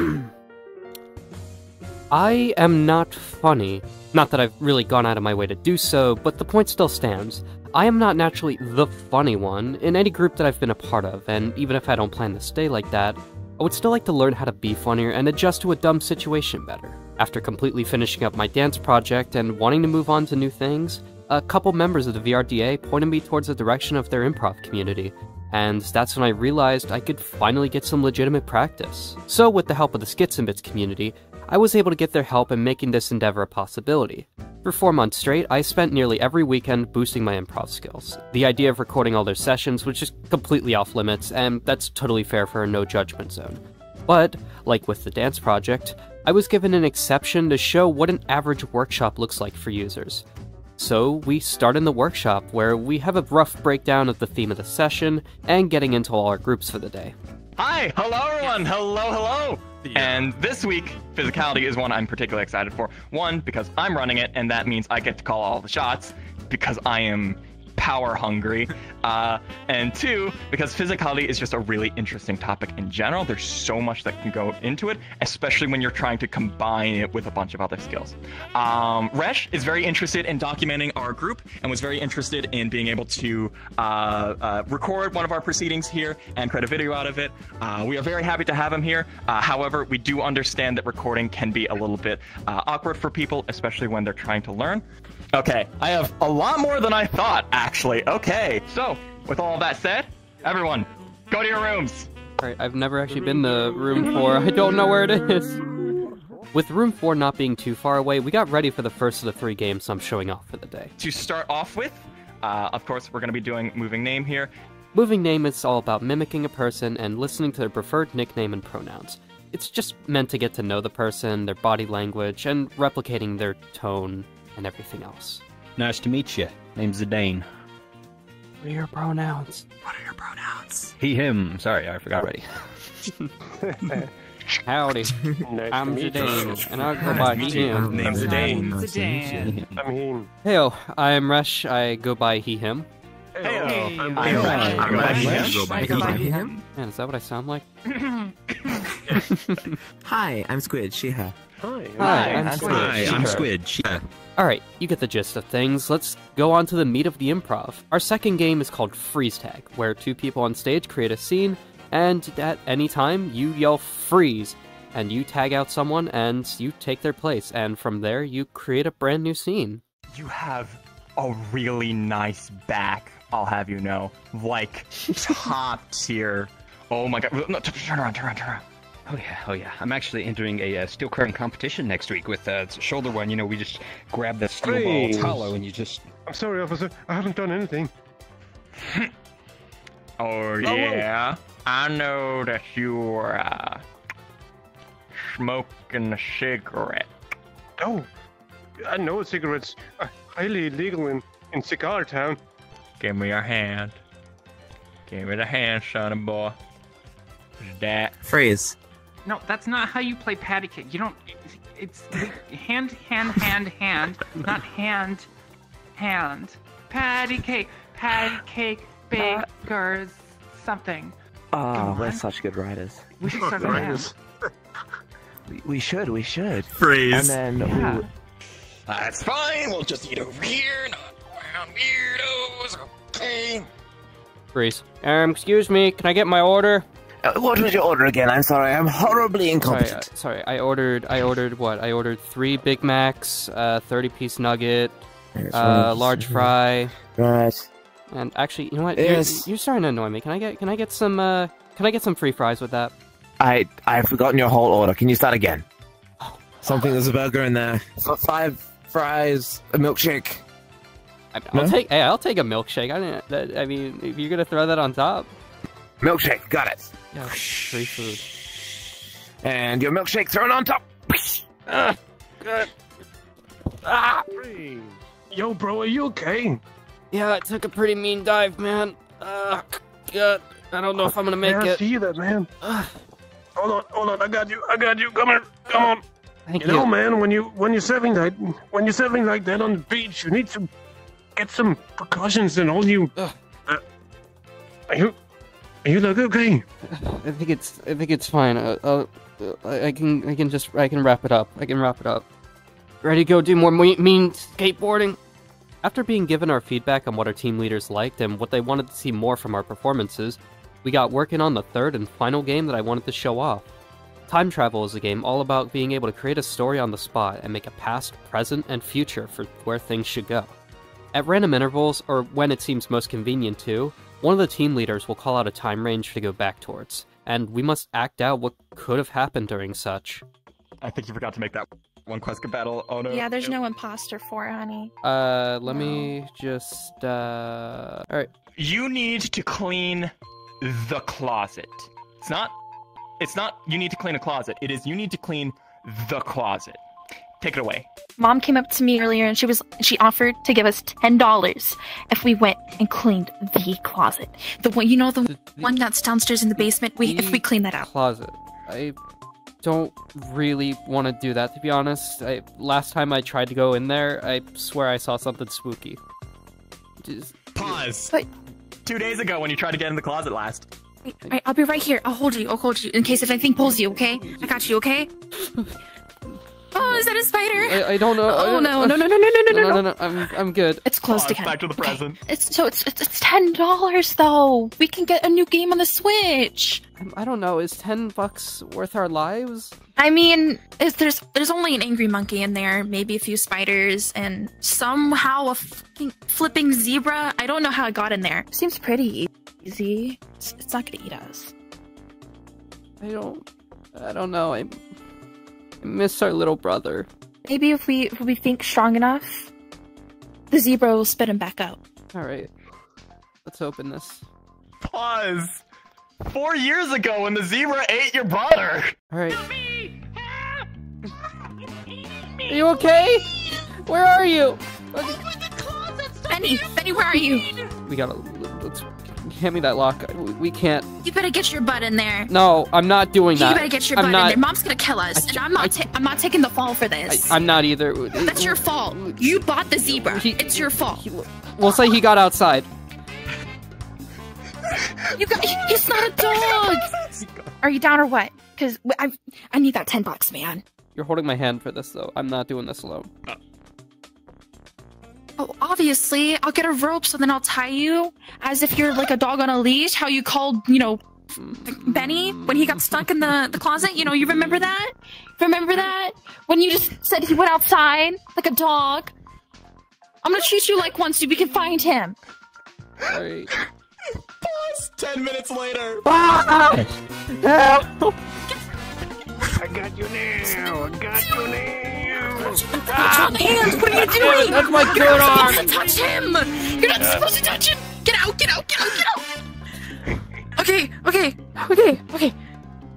I am not funny. Not that I've really gone out of my way to do so, but the point still stands. I am not naturally the funny one in any group that I've been a part of, and even if I don't plan to stay like that, I would still like to learn how to be funnier and adjust to a dumb situation better. After completely finishing up my dance project and wanting to move on to new things, a couple members of the VRDA pointed me towards the direction of their improv community, and that's when I realized I could finally get some legitimate practice. So, with the help of the Skits and Bits community, I was able to get their help in making this endeavor a possibility. For four months straight, I spent nearly every weekend boosting my improv skills. The idea of recording all their sessions was just completely off limits, and that's totally fair for a no judgment zone. But, like with the dance project, I was given an exception to show what an average workshop looks like for users. So, we start in the workshop, where we have a rough breakdown of the theme of the session and getting into all our groups for the day. Hi, hello everyone, hello, hello. And this week, physicality is one I'm particularly excited for. One, because I'm running it, and that means I get to call all the shots because I am power hungry. Uh, and two, because physicality is just a really interesting topic in general. There's so much that can go into it, especially when you're trying to combine it with a bunch of other skills. Um, Resh is very interested in documenting our group and was very interested in being able to uh, uh, record one of our proceedings here and create a video out of it. Uh, we are very happy to have him here. Uh, however, we do understand that recording can be a little bit uh, awkward for people, especially when they're trying to learn. Okay, I have a lot more than I thought, actually. Okay, so with all that said, everyone, go to your rooms. Alright, I've never actually been to room 4. I don't know where it is. With room 4 not being too far away, we got ready for the first of the three games I'm showing off for the day. To start off with, uh, of course, we're going to be doing moving name here. Moving name is all about mimicking a person and listening to their preferred nickname and pronouns. It's just meant to get to know the person, their body language, and replicating their tone and everything else. Nice to meet you. Name's Zidane. What are your pronouns? What are your pronouns? He, him. Sorry, I forgot already. Howdy, Nice I'm to. Zidane, and I'll go by him. Name's Zidane. Zidane. I mean, Heyo, I'm Resh, I go by he, him. hey, I'm I'm Resh. I'm Resh. Resh. Go by Go by him. Man, is that what I sound like? Hi, I'm Squid. She, her. Hi. Hi, I'm I'm Squid. Hi, I'm Squid. She- Alright, you get the gist of things. Let's go on to the meat of the improv. Our second game is called Freeze Tag, where two people on stage create a scene, and at any time, you yell freeze, and you tag out someone, and you take their place, and from there, you create a brand new scene. You have a really nice back, I'll have you know. Like, top tier. Oh my god. No, turn around, turn around, turn around. Oh yeah, oh yeah. I'm actually entering a uh, steel curtain competition next week with uh, it's a shoulder one. You know, we just grab the steel ball, it's hollow, and you just. I'm sorry, officer. I haven't done anything. Oh yeah, I know that you're uh, smoking a cigarette. Oh, I know cigarettes are highly illegal in, in Cigar Town. Give me your hand. Give me the hand, sonny boy. That Freeze. No, that's not how you play patty cake. You don't. It's hand, hand, hand, hand, not hand, hand. Patty cake, patty cake, bakers, something. Oh, we're such good writers. We should start with Right. We, we should, we should. Freeze. And then Yeah. we, That's fine. We'll just eat over here, not around weirdos. Okay. Freeze. Um, excuse me, can I get my order? Uh, what was your order again? I'm sorry, I'm horribly Sorry, uh, incompetent. sorry, I ordered, I ordered what? I ordered three Big Macs, uh, 30 piece nugget, uh, large fry, Right. and actually, you know what? Yes. You're, you're starting to annoy me. Can I get, can I get some, uh, can I get some free fries with that? I I've forgotten your whole order. Can you start again? Something. There's a burger in there. Five fries, a milkshake. I, I'll No? take, hey, I'll take a milkshake. I didn't, that, I mean, if you're gonna throw that on top, Milkshake. Got it. Yeah, free food. And your milkshake thrown on top. Ah, good. Ah. Yo, bro, are you okay? Yeah, I took a pretty mean dive, man. Uh, God, I don't know if I'm gonna make yeah, I it. see that, man. Ugh. Hold on, hold on. I got you. I got you. Come on, come on. Thank You you. know, man, when you when you're serving like when you're serving like that on the beach, you need to get some precautions and all you. Ugh. Uh, are you Are you look okay? I think it's I think it's fine. Uh, uh, I I can I can just I can wrap it up. I can wrap it up. Ready to go do more me- mean skateboarding? After being given our feedback on what our team leaders liked and what they wanted to see more from our performances, we got working on the third and final game that I wanted to show off. Time Travel is a game all about being able to create a story on the spot and make a past, present, and future for where things should go. At random intervals, or when it seems most convenient to, one of the team leaders will call out a time range to go back towards, and we must act out what could have happened during such. I think you forgot to make that one Questka battle. Oh no. Yeah, there's no imposter for it, honey. Uh, let me just, uh. Alright. You need to clean the closet. It's not. It's not. You need to clean a closet. It is. You need to clean the closet. Take it away. Mom came up to me earlier and she was she offered to give us ten dollars if we went and cleaned the closet. The one you know the, The- the- one that's downstairs in the basement. We if we clean that out. Closet. I don't really want to do that, to be honest. I, last time I tried to go in there, I swear I saw something spooky. Just, Pause. But- Two days ago when you tried to get in the closet last. Wait, Alright, I'll be right here. I'll hold you. I'll hold you in case if anything pulls you. Okay? I got you. Okay? Oh, is that a spider? I, I don't know. Oh don't- no uh, no no no no no no no, no! no, no, I'm, I'm good. It's closed Pause, oh, again. back to the Okay. present. It's so it's it's, it's ten dollars though. We can get a new game on the Switch. I'm- don't know. Is ten bucks worth our lives? I mean, if there's there's only an angry monkey in there, maybe a few spiders, and somehow a fucking flipping zebra. I don't know how it got in there. Seems pretty easy. It's, it's not gonna eat us. I don't. I don't know. I, I miss our little brother. Maybe if we if we think strong enough, the zebra will spit him back out. All right. Let's open this. Pause. Four years ago when the zebra ate your brother. All right. Are you okay? Where are you? Benny, Benny, where are you? We gotta. Let's hand me that lock. We, we can't. You better get your butt in there. No, I'm not doing that. You better get your I'm butt not, in there. Mom's gonna kill us, and I'm not. Ta- I'm not taking the fall for this. I, am not either. That's your fault. You bought the zebra. He- it's your fault. We'll say he got outside. You got. He's not a dog. Are you down or what? Because I I need that ten bucks, man. You're holding my hand for this, though. I'm not doing this alone. Uh, Oh, obviously, I'll get a rope so then I'll tie you as if you're like a dog on a leash. How you called, you know, Benny when he got stuck in the the closet. You know, you remember that? Remember that when you just said he went outside like a dog. I'm gonna treat you like one so we can find him. Sorry. Pause. Ten minutes later. I got you now. I got you now. Put on hands. What are you doing? That's my You're good not arm. supposed to touch him. You're not supposed to touch him. Get out. Get out. Get out. Get out. Okay. Okay. Okay. Okay.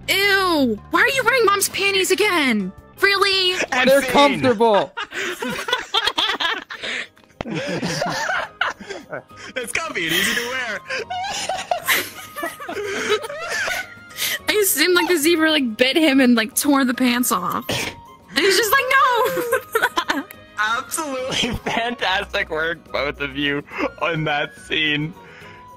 Ew. Why are you wearing mom's panties again? Really? And They're comfortable. It's comfy and easy to wear. I assumed like the zebra like bit him and like tore the pants off. Fantastic work, both of you, on that scene.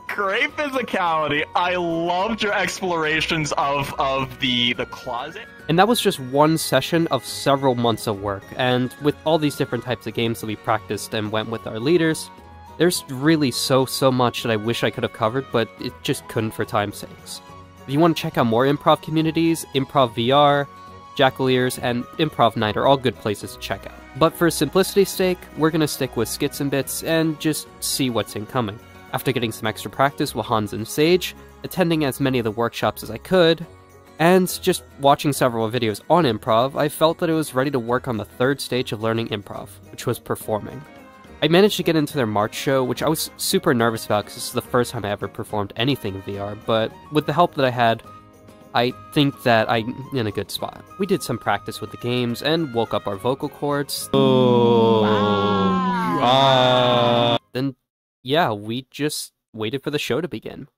Great physicality. I loved your explorations of of the the closet. And that was just one session of several months of work. And with all these different types of games that we practiced and went with our leaders, there's really so, so much that I wish I could have covered, but it just couldn't for time's sakes. If you want to check out more improv communities, Improv VR, Jackal-Ears, and Improv Night are all good places to check out. But for simplicity's sake, we're going to stick with Skits and Bits and just see what's incoming. After getting some extra practice with Hans and Sage, attending as many of the workshops as I could, and just watching several videos on improv, I felt that I was ready to work on the third stage of learning improv, which was performing. I managed to get into their March show, which I was super nervous about because this is the first time I ever performed anything in VR, but with the help that I had, I think that I'm in a good spot. We did some practice with the games and woke up our vocal cords. Oh. Then, yeah, we just waited for the show to begin.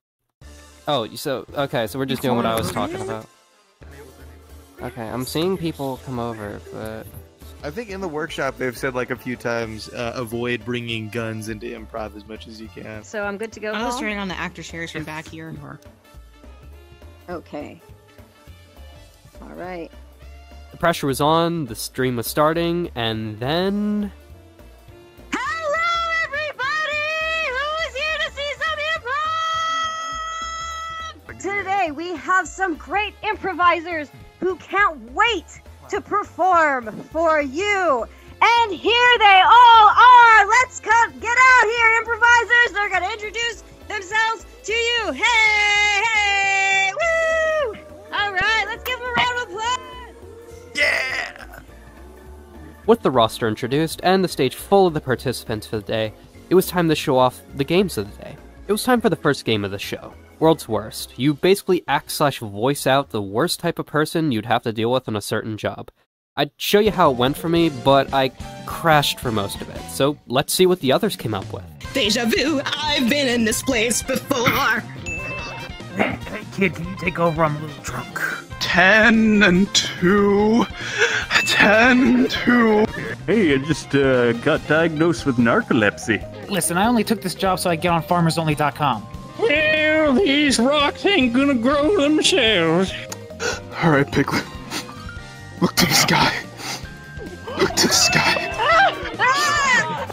Oh, you so, okay, so we're just doing what I was talking about. Okay, I'm seeing people come over, but I think in the workshop they've said like a few times, uh, avoid bringing guns into improv as much as you can. So I'm good to go. I was Paul? turning on the actor chairs from back here. Okay. All right. The pressure was on, the stream was starting, and then. Hello, everybody! Who is here to see some improv? Today we have some great improvisers who can't wait to perform for you. And here they all are. Let's come get out here, improvisers. They're gonna introduce themselves to you. Hey, hey, woo! All right, let's give them a round of applause. Yeah. With the roster introduced and the stage full of the participants for the day, it was time to show off the games of the day. It was time for the first game of the show, World's Worst. You basically act slash voice out the worst type of person you'd have to deal with on a certain job. I'd show you how it went for me, but I crashed for most of it, so let's see what the others came up with. Deja vu, I've been in this place before. Hey, kid, can you take over? I'm a little drunk. Ten and two. Ten and two. Hey, I just uh, got diagnosed with narcolepsy. Listen, I only took this job so I get on farmersonly.com. Well, these rocks ain't gonna grow themselves. All right, Piglet. Look to the sky. Look to the sky.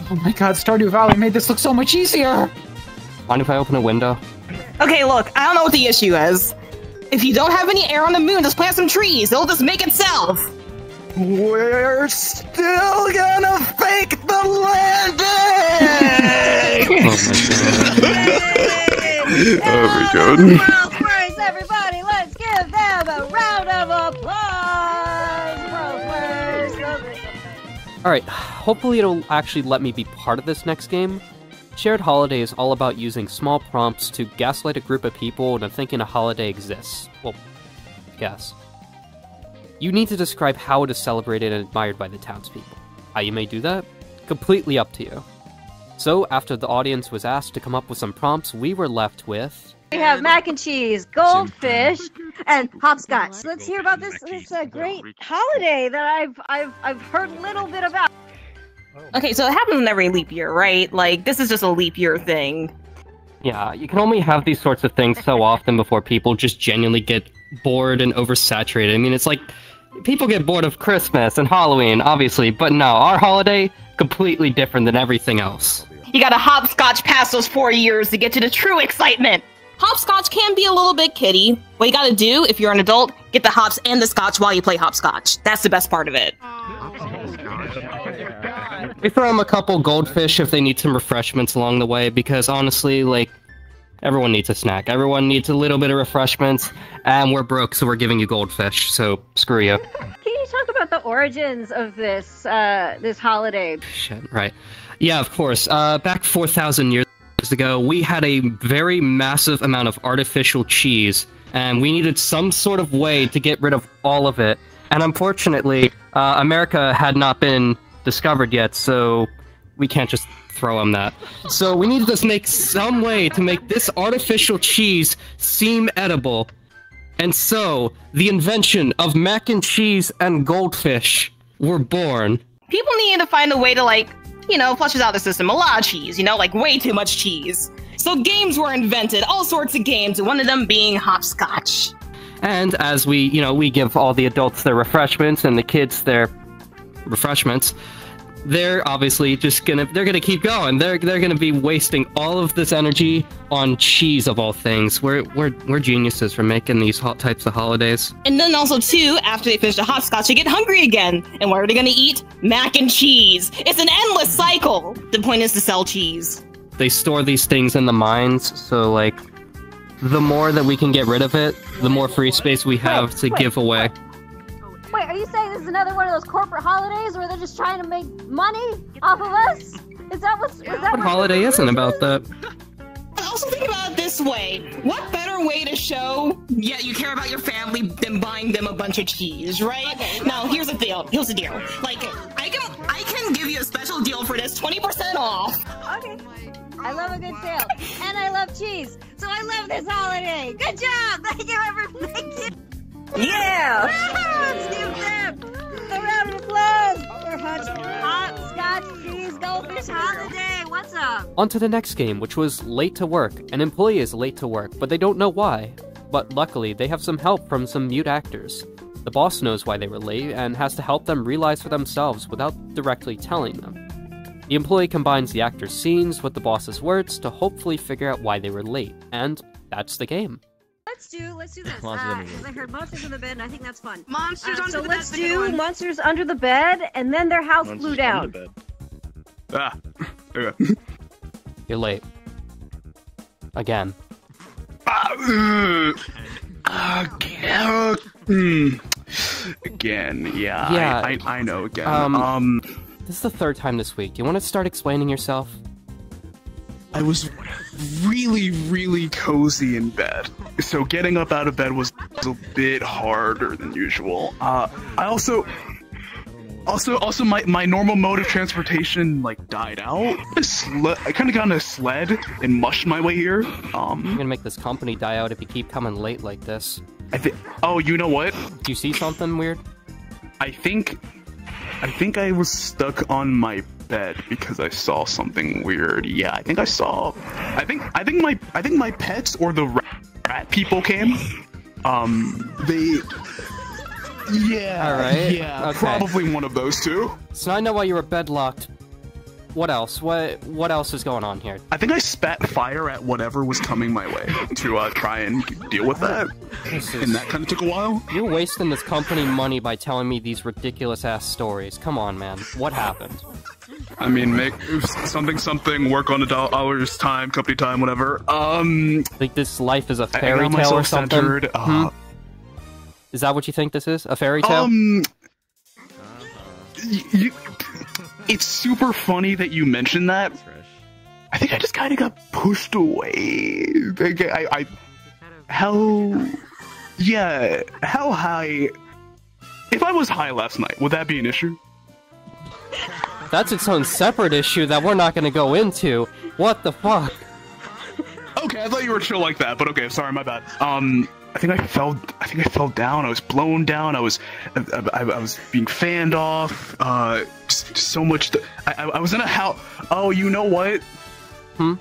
Oh my god, Stardew Valley made this look so much easier! Mind if I open a window? Okay, look, I don't know what the issue is. If you don't have any air on the moon, just plant some trees. It'll just make itself. We're still gonna fake the landing. oh my god. World's Worst, everybody, let's give them a round of applause. Alright, hopefully it'll actually let me be part of this next game. Shared Holiday is all about using small prompts to gaslight a group of people into thinking a holiday exists. Well, guess. You need to describe how it is celebrated and admired by the townspeople. How you may do that? Completely up to you. So, after the audience was asked to come up with some prompts, we were left with. We have mac and cheese, goldfish, and hopscotch. Let's hear about this this uh, great holiday that I've I've I've heard a little bit about. Oh. Okay, so it happens in every leap year, right? Like, this is just a leap year thing. Yeah, you can only have these sorts of things so often before people just genuinely get bored and oversaturated. I mean, it's like people get bored of Christmas and Halloween, obviously, but no, our holiday completely different than everything else. You gotta hopscotch past those four years to get to the true excitement. Hopscotch can be a little bit kiddie. What you gotta do, if you're an adult, get the hops and the scotch while you play hopscotch. That's the best part of it. We throw them a couple goldfish if they need some refreshments along the way, because honestly, like, everyone needs a snack. Everyone needs a little bit of refreshments, and we're broke, so we're giving you goldfish, so screw you. Can you talk about the origins of this uh, this holiday? Shit, right. Yeah, of course. Uh, back 4,000 years ago, we had a very massive amount of artificial cheese, and we needed some sort of way to get rid of all of it. And unfortunately, uh, America had not been discovered yet, so we can't just throw them that. So we need to just make some way to make this artificial cheese seem edible. And so, the invention of mac and cheese and goldfish were born. People needed to find a way to, like, you know, flushes out the system. A lot of cheese, you know, like way too much cheese. So games were invented, all sorts of games, one of them being hopscotch. And as we, you know, we give all the adults their refreshments and the kids their refreshments, they're obviously just gonna they're gonna keep going. They're they're gonna be wasting all of this energy on cheese of all things. We're we're we're geniuses for making these hot types of holidays. And then also too, after they finish the hopscotch, they get hungry again. And what are they gonna eat? Mac and cheese. It's an endless cycle. The point is to sell cheese. They store these things in the mines, so like the more that we can get rid of it, the more free space we have to wait, give away. Wait, are you saying this is another one of those corporate holidays where they're just trying to make money off of us? Is that what's is that What what holiday isn't about that? Also think about it this way. What better way to show yeah you care about your family than buying them a bunch of cheese, right? Now here's the deal. Here's the deal. Like I can I can give you a special deal for this, 20% off. Okay. I love a good sale. And I love cheese. So I love this holiday. Good job! Thank you, everyone. Thank you. Yeah! Let's give them a round of applause for Hutch Hopscotch Cheese Goldfish Holiday. What's up? On to the next game, which was late to work. An employee is late to work, but they don't know why. but luckily they have some help from some mute actors. The boss knows why they were late and has to help them realize for themselves without directly telling them. The employee combines the actor's scenes with the boss's words to hopefully figure out why they were late, and that's the game. Let's do let's do this. Monsters Uh, Under the 'cause I heard monsters in the bed, and I think that's fun. Monsters Uh, under so the let's bed's a good do monsters under the bed, and then their house flew down. Ah. Okay. You're late. Again. Uh, again. Hmm. Again, yeah. Yeah. I, I, I know again. Um, um This is the third time this week. You want to start explaining yourself? I was really, really cozy in bed. So getting up out of bed was a bit harder than usual. Uh, I also, also, also, my, my normal mode of transportation like died out. I, I kind of got on a sled and mushed my way here. Um, I'm gonna make this company die out if you keep coming late like this. I think. Oh, you know what? Do you see something weird? I think, I think I was stuck on my bed because I saw something weird. Yeah, I think I saw. I think I think my I think my pets or the rat, rat people came. Um, they. Yeah. All right. Yeah. Okay. Probably one of those two. So I know why you were bedlocked. What else? What what else is going on here? I think I spat fire at whatever was coming my way to uh, try and deal with that, and that kind of took a while. You're wasting this company money by telling me these ridiculous ass stories. Come on, man. What happened? I mean, make something something work on a dollar's time, company time, whatever. Um, Like this life is a fairy tale or something? centered, uh, Hmm? Is that what you think this is? A fairy tale? Um, you, it's super funny that you mentioned that. I think I just kind of got pushed away. Like, I, I, how, yeah, how high? If I was high last night, would that be an issue? That's its own separate issue that we're not gonna go into. What the fuck? Okay, I thought you were chill like that, but okay, sorry, my bad. Um, I think I fell. I think I fell down. I was blown down. I was, I, I, I was being fanned off. Uh, just, just so much. Th- I, I, I was in a house. Oh, you know what? Hmm.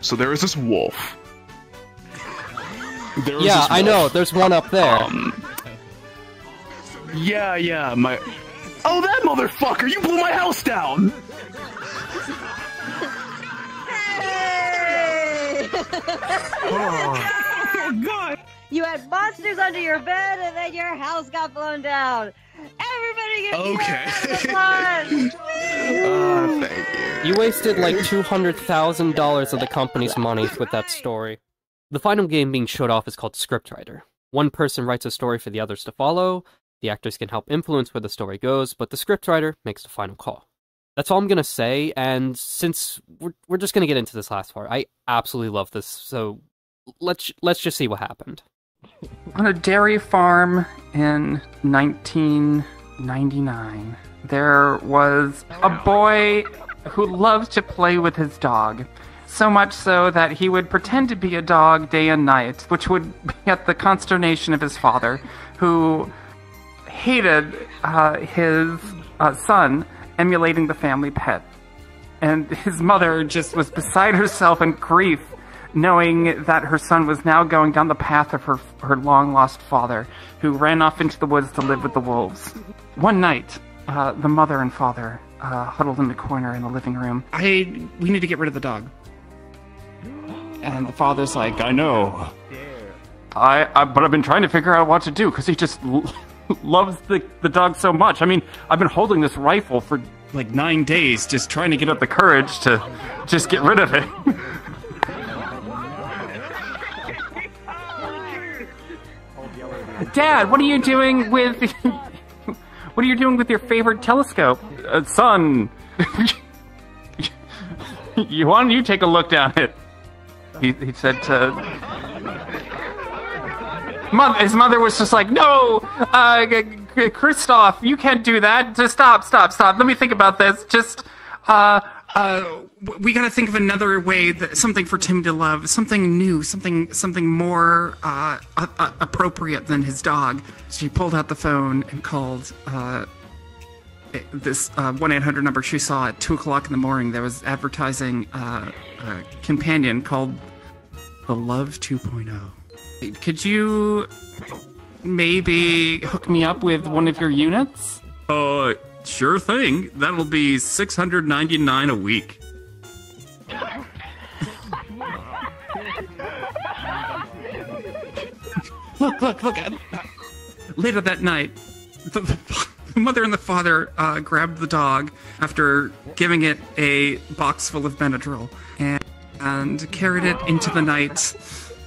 So there is this wolf. There Yeah, this I know. There's one up there. Um, yeah, yeah, my. Oh, that motherfucker! You blew my house down. Hey! Oh, God! You had monsters under your bed, and then your house got blown down. Everybody get Okay. fun! Uh, thank you. You wasted like $200,000 of the company's money with that story. The final game being showed off is called Scriptwriter. One person writes a story for the others to follow, the actors can help influence where the story goes, but the scriptwriter makes the final call. That's all I'm gonna say, and since we're, we're just gonna get into this last part, I absolutely love this, so let's let's just see what happened. On a dairy farm in 1999, there was a boy who loved to play with his dog. So much so that he would pretend to be a dog day and night, which would be at the consternation of his father, who hated uh, his uh, son emulating the family pet. And his mother just was beside herself in grief, knowing that her son was now going down the path of her, her long lost father, who ran off into the woods to live with the wolves. One night, uh, the mother and father uh, huddled in the corner in the living room. I we need to get rid of the dog. And the father's like, I know. I, I but I've been trying to figure out what to do because he just l- loves the the dog so much. I mean, I've been holding this rifle for like nine days, just trying to get up the courage to just get rid of it. Dad, what are you doing with what are you doing with your favorite telescope, uh, son? you why don't you take a look down it? He, he said to Mother, his mother was just like, "No, uh, Christoph, you can't do that. Just stop, stop, stop. Let me think about this. Just, uh, uh, we got to think of another way, that, something for Tim to love, something new, something, something more uh, appropriate than his dog." She pulled out the phone and called uh, this one eight hundred number she saw at two o'clock in the morning. There was advertising uh, a companion called The Love 2.0. Could you maybe hook me up with one of your units? Uh, sure thing. That'll be 699 a week. Look, look, look. Later that night, the, the mother and the father uh, grabbed the dog after giving it a box full of Benadryl and, and carried it into the night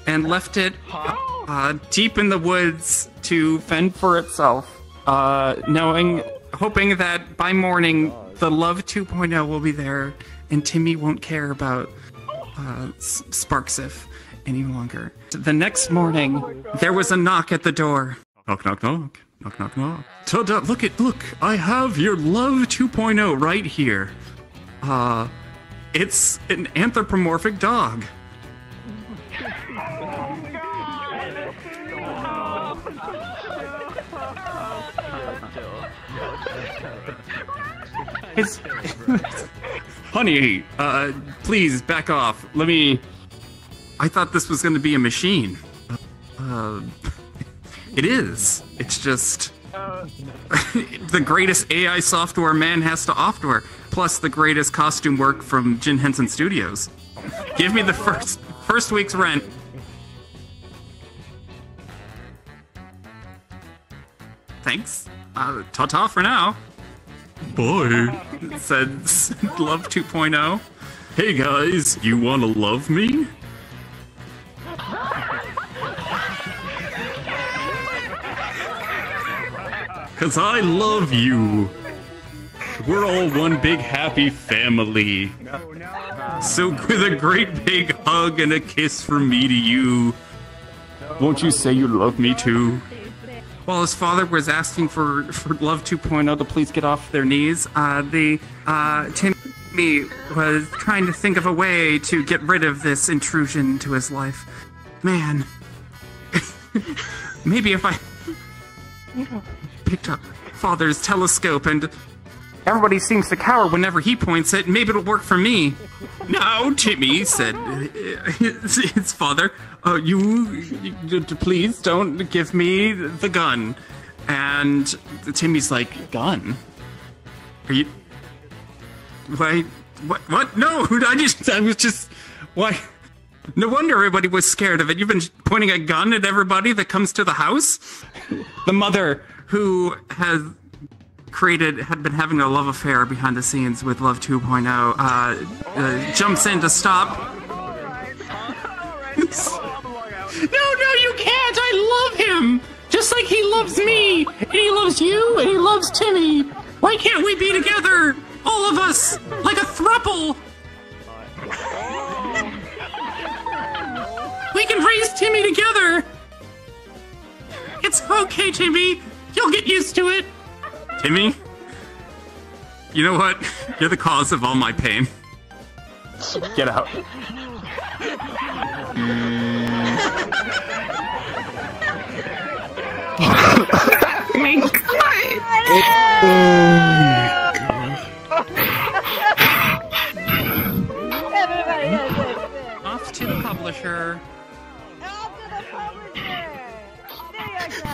and left it uh, deep in the woods to fend for itself, uh, knowing, hoping that by morning the Love 2.0 will be there and Timmy won't care about uh, Sparksif any longer. The next morning, there was a knock at the door. Knock, knock, knock. Knock, knock, knock. Ta-da, look at, look, I have your Love 2.0 right here. Uh, it's an anthropomorphic dog. Honey, uh, please back off. Let me. I thought this was going to be a machine. Uh, it is. It's just the greatest AI software man has to offer, plus the greatest costume work from Jim Henson Studios. Give me the first first week's rent. Thanks. Uh, ta-ta for now. Boy. Said Love 2.0. Hey guys, you wanna love me? Cause I love you. We're all one big happy family. So with a great big hug and a kiss from me to you. Won't you say you love me too? While his father was asking for, for Love 2.0 to please get off their knees, uh, the uh, Timmy was trying to think of a way to get rid of this intrusion into his life. Man, maybe if I picked up father's telescope and everybody seems to cower whenever he points it, maybe it'll work for me. No, Timmy said his, his father. Uh, you, you- please don't give me the gun. And Timmy's like, gun? Are you? Why? What? What? No! I just, I was just, why? No wonder everybody was scared of it. You've been pointing a gun at everybody that comes to the house. The mother who has created had been having a love affair behind the scenes with Love 2.0 uh, uh, jumps in to stop. no, no, you can't. I love him just like he loves me, and he loves you, and he loves Timmy. Why can't we be together, all of us, like a thruple? We can raise Timmy together. It's okay, Timmy. You'll get used to it. Timmy, you know what? You're the cause of all my pain. Get out. my Everybody. Off to the publisher.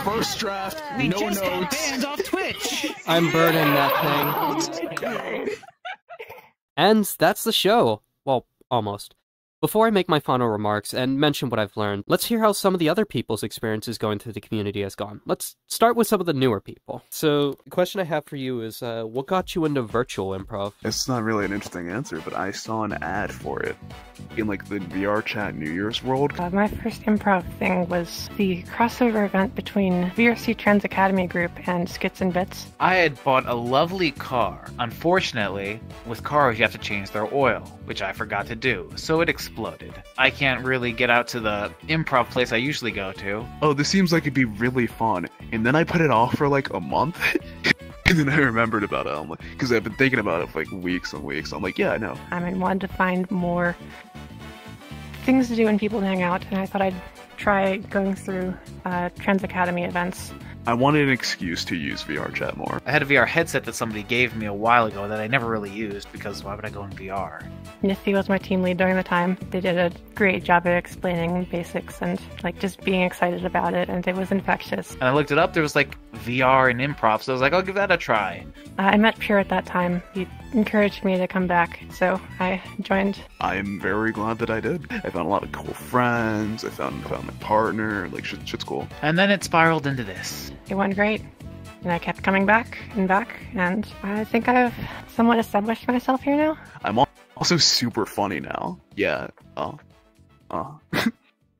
First draft, We no just got notes. banned off Twitch. I'm burning that thing. Oh, and that's the show. Well, almost. Before I make my final remarks and mention what I've learned, let's hear how some of the other people's experiences going through the community has gone. Let's start with some of the newer people. So, the question I have for you is uh, what got you into virtual improv? It's not really an interesting answer, but I saw an ad for it in like the VR chat New Year's World. Uh, my first improv thing was the crossover event between VRC Trans Academy Group and Skits and Bits. I had bought a lovely car. Unfortunately, with cars you have to change their oil, which I forgot to do, so it exploded. I can't really get out to the improv place I usually go to. Oh, this seems like it'd be really fun. And then I put it off for like a month. and then I remembered about it. I'm like, because I've been thinking about it for like weeks and weeks. I'm like, yeah, I know. I and wanted to find more things to do and people to hang out, and I thought I'd try going through uh, Trans Academy events I wanted an excuse to use VR chat more. I had a VR headset that somebody gave me a while ago that I never really used because why would I go in VR? Nithya was my team lead during the time. They did a great job at explaining basics and like just being excited about it, and it was infectious. And I looked it up. There was like VR and improv, so I was like, I'll give that a try. Uh, I met Pure at that time. He encouraged me to come back, so I joined. I'm very glad that I did. I found a lot of cool friends. I found found my partner. Like shit, shit's cool. And then it spiraled into this. It went great. And I kept coming back and back, and I think I've somewhat established myself here now. I'm also super funny now. Yeah. Oh. Oh.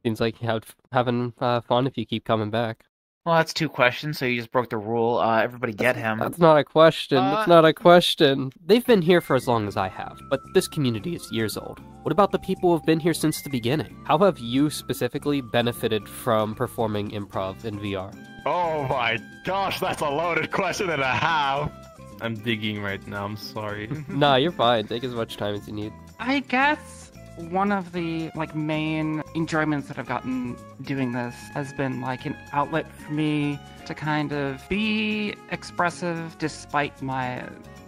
Seems like you have having uh, fun if you keep coming back. Well, that's two questions, so you just broke the rule. Uh, everybody get him. That's not a question. Uh, That's not a question. They've been here for as long as I have, but this community is years old. What about the people who have been here since the beginning? How have you specifically benefited from performing improv in VR? Oh my gosh, that's a loaded question and a half. I'm digging right now. I'm sorry. nah, you're fine. Take as much time as you need. I guess one of the like main enjoyments that I've gotten doing this has been like an outlet for me to kind of be expressive despite my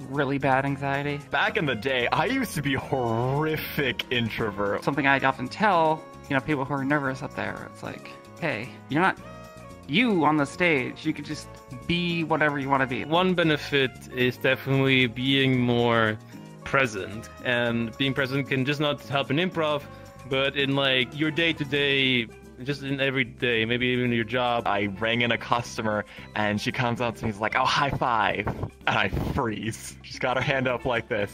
really bad anxiety. Back in the day, I used to be horrific introvert. Something I often tell, you know, people who are nervous up there, it's like, hey, you're not you on the stage. You could just be whatever you want to be. One benefit is definitely being more present, and being present can just not help in improv, but in like your day to day, just in every day, maybe even your job. I rang in a customer and she comes up to me, and she's like, oh, high five. And I freeze. She's got her hand up like this.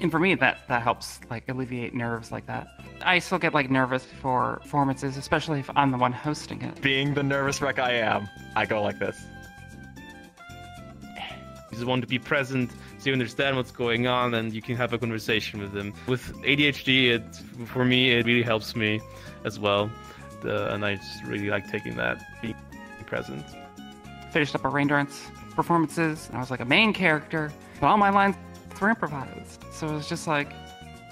And for me, that that helps like alleviate nerves like that. I still get like nervous before performances, especially if I'm the one hosting it. Being the nervous wreck I am, I go like this. You just want to be present so you understand what's going on and you can have a conversation with them. With ADHD, it for me it really helps me as well, the, and I just really like taking that being present. Finished up our Raindance performances, and I was like a main character, but all my lines were improvised. So it was just like,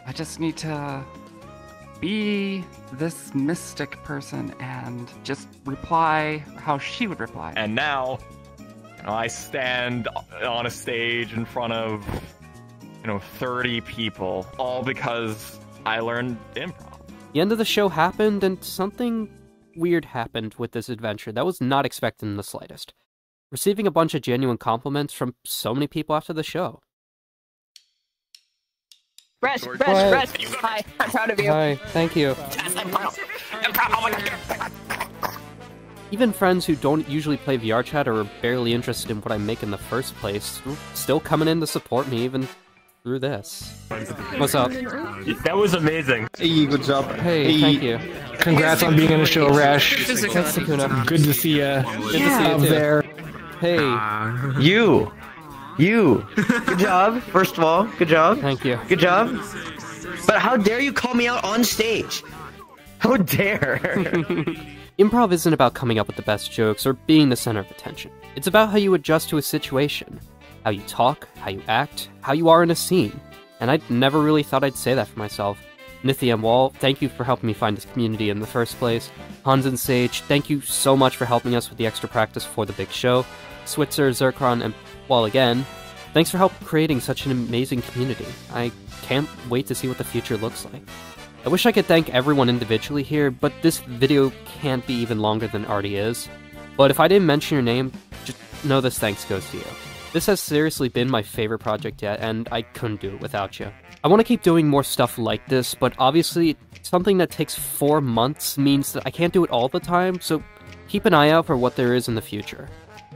I just need to be this mystic person and just reply how she would reply. And now, you know, I stand on a stage in front of, you know, 30 people, all because I learned improv. The end of the show happened, and something weird happened with this adventure that was not expected in the slightest. Receiving a bunch of genuine compliments from so many people after the show. Resh, What? Resh, Resh. Hi, I'm proud of you. Hi, thank you. Yes, I'm proud. I'm proud. Oh my god. Even friends who don't usually play VR chat or are barely interested in what I make in the first place, still coming in to support me even through this. What's up? That was amazing. Hey, good job. Hey, thank you. Congrats on being in the show, Rash. Thanks, Sakuna. Good to see ya. Good to see you Up there. Hey. Uh, you. You. Good job, first of all. Good job. Thank you. Good job. But how dare you call me out on stage? How dare? Improv isn't about coming up with the best jokes or being the center of attention. It's about how you adjust to a situation, how you talk, how you act, how you are in a scene. And I never really thought I'd say that for myself. Nithya and Wall, thank you for helping me find this community in the first place. Hans and Sage, thank you so much for helping us with the extra practice for the big show. Switzer, Zircon, and Wall again, thanks for help creating such an amazing community. I can't wait to see what the future looks like. I wish I could thank everyone individually here, but this video can't be even longer than it already is. But if I didn't mention your name, just know this thanks goes to you. This has seriously been my favorite project yet, and I couldn't do it without you. I want to keep doing more stuff like this, but obviously, something that takes four months means that I can't do it all the time, so keep an eye out for what there is in the future.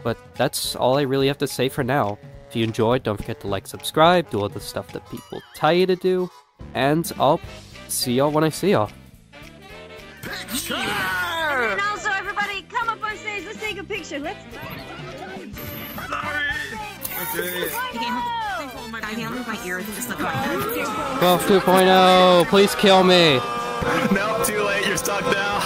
But that's all I really have to say for now. If you enjoyed, don't forget to like, subscribe, do all the stuff that people tell you to do, and I'll see y'all when I see y'all. And also, everybody, come up on stage. Let's take a picture. Let's. Twelve 2.0, please kill me. nope, too late. You're stuck down.